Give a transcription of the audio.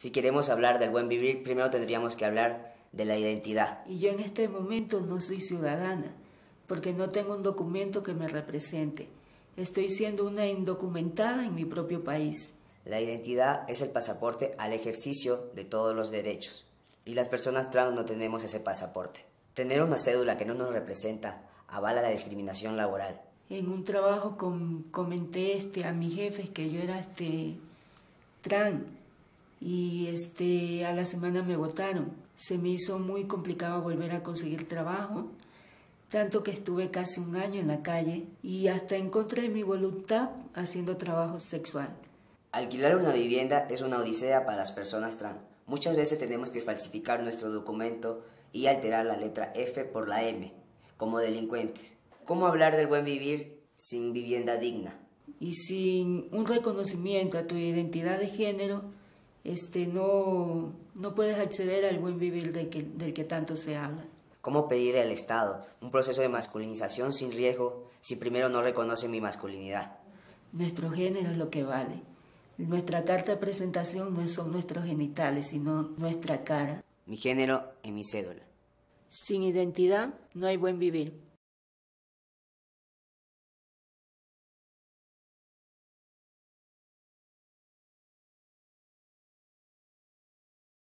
Si queremos hablar del buen vivir, primero tendríamos que hablar de la identidad. Y yo en este momento no soy ciudadana, porque no tengo un documento que me represente. Estoy siendo una indocumentada en mi propio país. La identidad es el pasaporte al ejercicio de todos los derechos. Y las personas trans no tenemos ese pasaporte. Tener una cédula que no nos representa avala la discriminación laboral. En un trabajo comenté este, a mis jefes que yo era este, trans y este, a la semana me votaron. Se me hizo muy complicado volver a conseguir trabajo, tanto que estuve casi un año en la calle y hasta en contra de mi voluntad haciendo trabajo sexual. Alquilar una vivienda es una odisea para las personas trans. Muchas veces tenemos que falsificar nuestro documento y alterar la letra F por la M, como delincuentes. ¿Cómo hablar del buen vivir sin vivienda digna? Y sin un reconocimiento a tu identidad de género, este, no, no puedes acceder al buen vivir del que, del que tanto se habla. ¿Cómo pedir al Estado un proceso de masculinización sin riesgo si primero no reconoce mi masculinidad? Nuestro género es lo que vale. Nuestra carta de presentación no son nuestros genitales, sino nuestra cara. Mi género en mi cédula. Sin identidad no hay buen vivir.